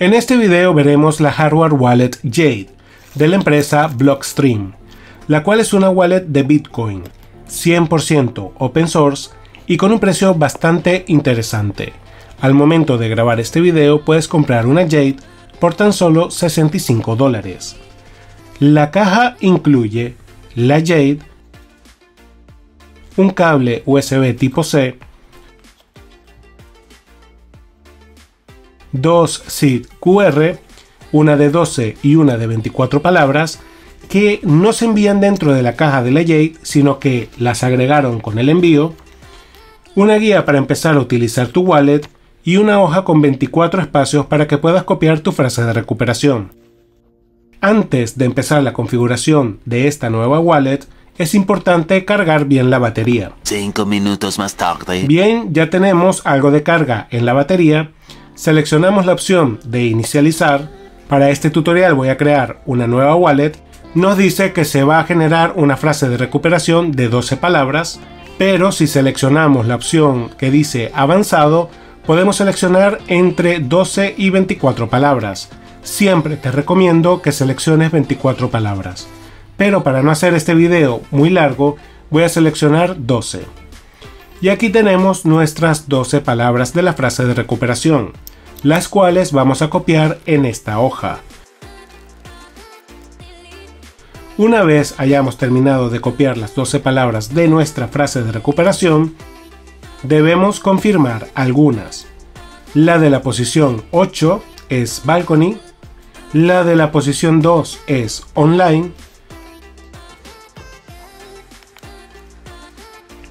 En este video veremos la hardware wallet Jade de la empresa Blockstream, la cual es una wallet de Bitcoin 100% open source y con un precio bastante interesante. Al momento de grabar este video puedes comprar una Jade por tan solo 65 dólares. La caja incluye la Jade, un cable USB tipo C, dos SID QR, una de 12 y una de 24 palabras, que no se envían dentro de la caja de la Jade, sino que las agregaron con el envío, una guía para empezar a utilizar tu wallet y una hoja con 24 espacios para que puedas copiar tu frase de recuperación. Antes de empezar la configuración de esta nueva wallet, es importante cargar bien la batería. 5 minutos más tarde. Bien, ya tenemos algo de carga en la batería. Seleccionamos la opción de inicializar. Para este tutorial voy a crear una nueva wallet. Nos dice que se va a generar una frase de recuperación de 12 palabras, pero si seleccionamos la opción que dice avanzado, podemos seleccionar entre 12 y 24 palabras. Siempre te recomiendo que selecciones 24 palabras pero para no hacer este video muy largo voy a seleccionar 12. Y aquí tenemos nuestras 12 palabras de la frase de recuperación, las cuales vamos a copiar en esta hoja. Una vez hayamos terminado de copiar las 12 palabras de nuestra frase de recuperación, debemos confirmar algunas. La de la posición 8 es balcony, la de la posición 2 es online,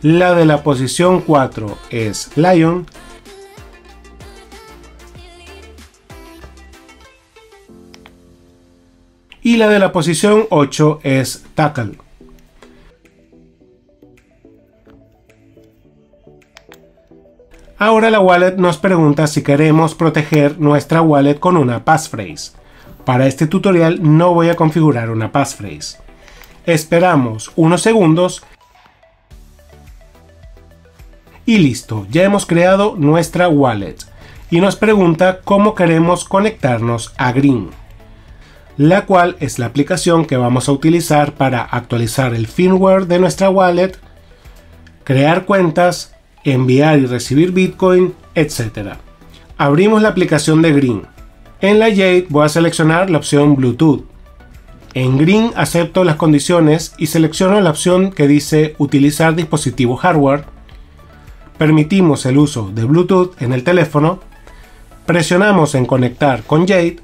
La de la posición 4 es Lion. Y la de la posición 8 es Tackle. Ahora la wallet nos pregunta si queremos proteger nuestra wallet con una passphrase. Para este tutorial no voy a configurar una passphrase. Esperamos unos segundos y listo, ya hemos creado nuestra wallet y nos pregunta cómo queremos conectarnos a Green, la cual es la aplicación que vamos a utilizar para actualizar el firmware de nuestra wallet, crear cuentas, enviar y recibir Bitcoin, etc. Abrimos la aplicación de Green. En la Jade voy a seleccionar la opción Bluetooth. En Green acepto las condiciones y selecciono la opción que dice utilizar dispositivo hardware permitimos el uso de Bluetooth en el teléfono, presionamos en conectar con Jade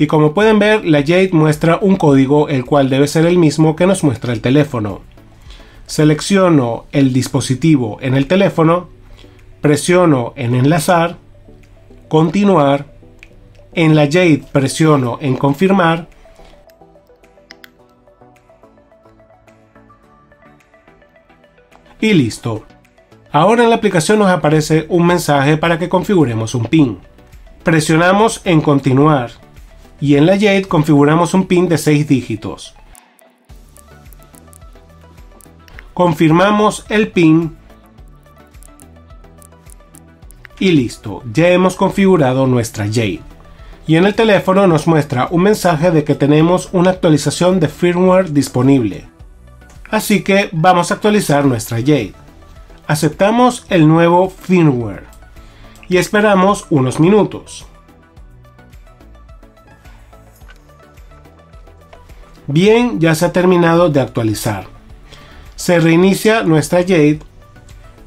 y como pueden ver la Jade muestra un código el cual debe ser el mismo que nos muestra el teléfono. Selecciono el dispositivo en el teléfono, presiono en enlazar, continuar, en la Jade presiono en confirmar y listo. Ahora en la aplicación nos aparece un mensaje para que configuremos un PIN. Presionamos en continuar y en la Jade configuramos un PIN de 6 dígitos. Confirmamos el PIN y listo, ya hemos configurado nuestra Jade. Y en el teléfono nos muestra un mensaje de que tenemos una actualización de firmware disponible. Así que vamos a actualizar nuestra Jade aceptamos el nuevo firmware y esperamos unos minutos. Bien, ya se ha terminado de actualizar. Se reinicia nuestra Jade,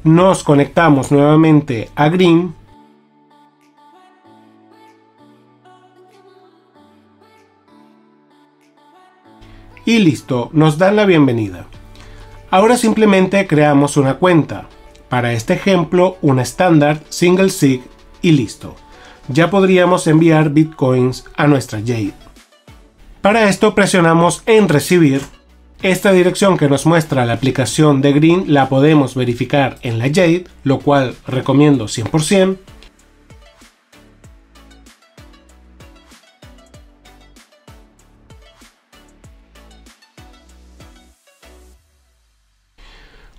nos conectamos nuevamente a Green y listo, nos dan la bienvenida. Ahora simplemente creamos una cuenta. Para este ejemplo, una estándar single sig y listo. Ya podríamos enviar bitcoins a nuestra Jade. Para esto presionamos en recibir. Esta dirección que nos muestra la aplicación de Green la podemos verificar en la Jade, lo cual recomiendo 100%.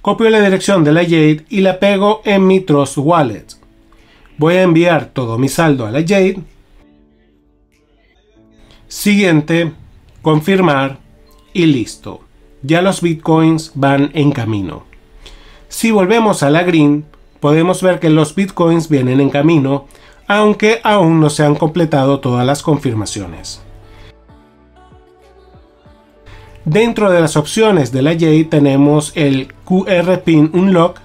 Copio la dirección de la Jade y la pego en mi Trust Wallet. Voy a enviar todo mi saldo a la Jade. Siguiente, confirmar y listo. Ya los bitcoins van en camino. Si volvemos a la green, podemos ver que los bitcoins vienen en camino, aunque aún no se han completado todas las confirmaciones. Dentro de las opciones de la Jade tenemos el QR Pin Unlock,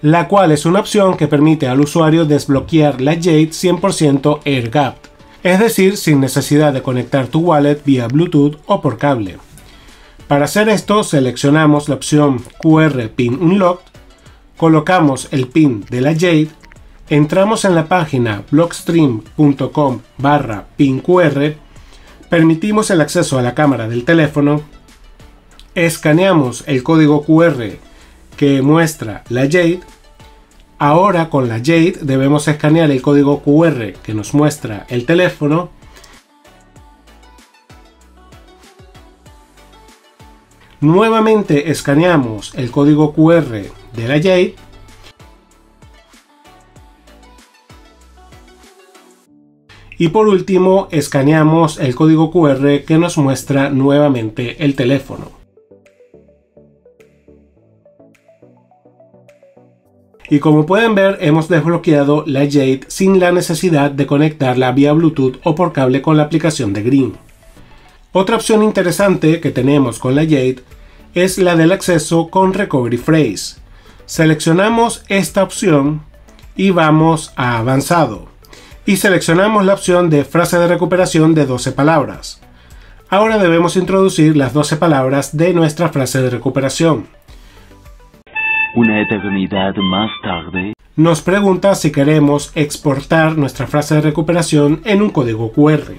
la cual es una opción que permite al usuario desbloquear la Jade 100% AirGap, es decir, sin necesidad de conectar tu wallet vía Bluetooth o por cable. Para hacer esto seleccionamos la opción QR Pin Unlock, colocamos el pin de la Jade, entramos en la página blockstream.com barra QR, permitimos el acceso a la cámara del teléfono, escaneamos el código QR que muestra la Jade, ahora con la Jade debemos escanear el código QR que nos muestra el teléfono, Nuevamente escaneamos el código QR de la Jade Y por último, escaneamos el código QR que nos muestra nuevamente el teléfono. Y como pueden ver, hemos desbloqueado la Jade sin la necesidad de conectarla vía Bluetooth o por cable con la aplicación de Green. Otra opción interesante que tenemos con la Jade es la del acceso con Recovery Phrase. Seleccionamos esta opción y vamos a avanzado. Y seleccionamos la opción de frase de recuperación de 12 palabras. Ahora debemos introducir las 12 palabras de nuestra frase de recuperación. Una eternidad más tarde. Nos pregunta si queremos exportar nuestra frase de recuperación en un código QR.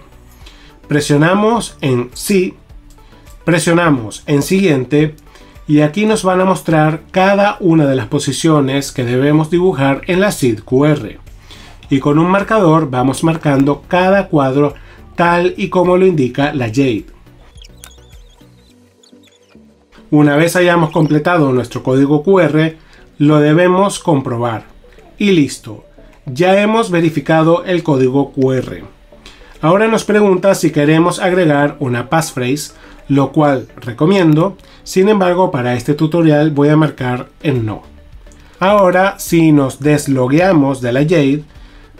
Presionamos en sí, presionamos en siguiente y aquí nos van a mostrar cada una de las posiciones que debemos dibujar en la SID QR. Y con un marcador vamos marcando cada cuadro tal y como lo indica la Jade. Una vez hayamos completado nuestro código QR, lo debemos comprobar. Y listo, ya hemos verificado el código QR. Ahora nos pregunta si queremos agregar una passphrase, lo cual recomiendo, sin embargo para este tutorial voy a marcar en no. Ahora si nos deslogueamos de la Jade,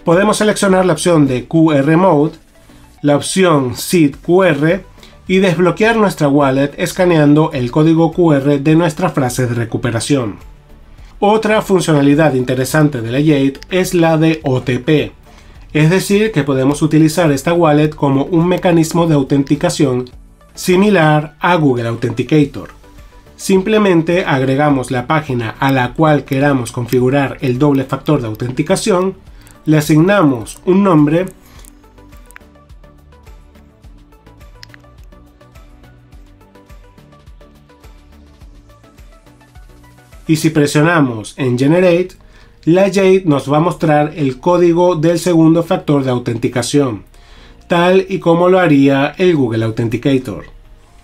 podemos seleccionar la opción de QR Mode, la opción SID QR y desbloquear nuestra wallet escaneando el código QR de nuestra frase de recuperación. Otra funcionalidad interesante de la Jade es la de OTP, es decir que podemos utilizar esta wallet como un mecanismo de autenticación similar a Google Authenticator. Simplemente agregamos la página a la cual queramos configurar el doble factor de autenticación, le asignamos un nombre y si presionamos en Generate, la Jade nos va a mostrar el código del segundo factor de autenticación, tal y como lo haría el Google Authenticator.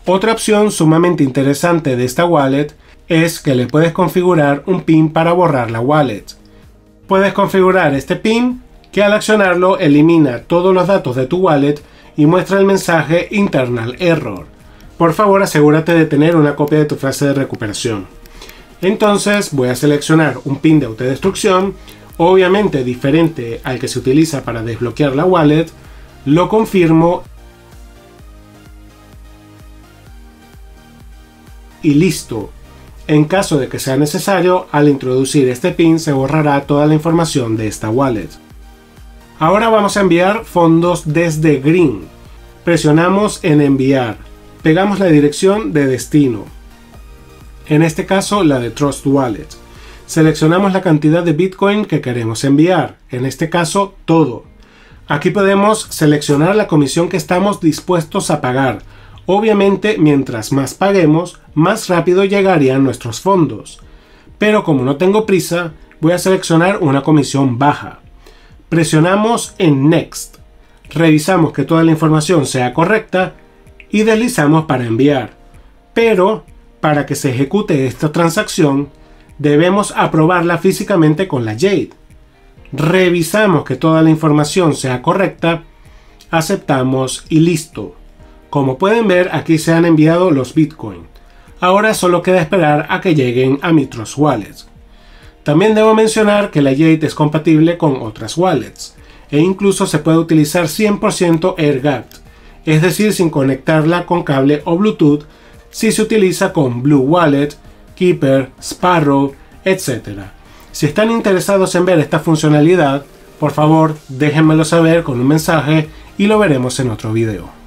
Otra opción sumamente interesante de esta wallet es que le puedes configurar un pin para borrar la wallet. Puedes configurar este pin que al accionarlo elimina todos los datos de tu wallet y muestra el mensaje internal error. Por favor asegúrate de tener una copia de tu frase de recuperación. Entonces voy a seleccionar un pin de autodestrucción, obviamente diferente al que se utiliza para desbloquear la wallet, lo confirmo y listo. En caso de que sea necesario, al introducir este pin se borrará toda la información de esta wallet. Ahora vamos a enviar fondos desde Green. Presionamos en enviar. Pegamos la dirección de destino en este caso la de Trust Wallet. Seleccionamos la cantidad de Bitcoin que queremos enviar, en este caso todo. Aquí podemos seleccionar la comisión que estamos dispuestos a pagar. Obviamente, mientras más paguemos, más rápido llegarían nuestros fondos. Pero como no tengo prisa, voy a seleccionar una comisión baja. Presionamos en Next. Revisamos que toda la información sea correcta y deslizamos para enviar. Pero para que se ejecute esta transacción, debemos aprobarla físicamente con la Jade. Revisamos que toda la información sea correcta, aceptamos y listo. Como pueden ver, aquí se han enviado los Bitcoin. Ahora solo queda esperar a que lleguen a mi Trust Wallet. También debo mencionar que la Jade es compatible con otras wallets e incluso se puede utilizar 100% AirGapped, es decir, sin conectarla con cable o Bluetooth si se utiliza con Blue Wallet, Keeper, Sparrow, etc. Si están interesados en ver esta funcionalidad, por favor déjenmelo saber con un mensaje y lo veremos en otro video.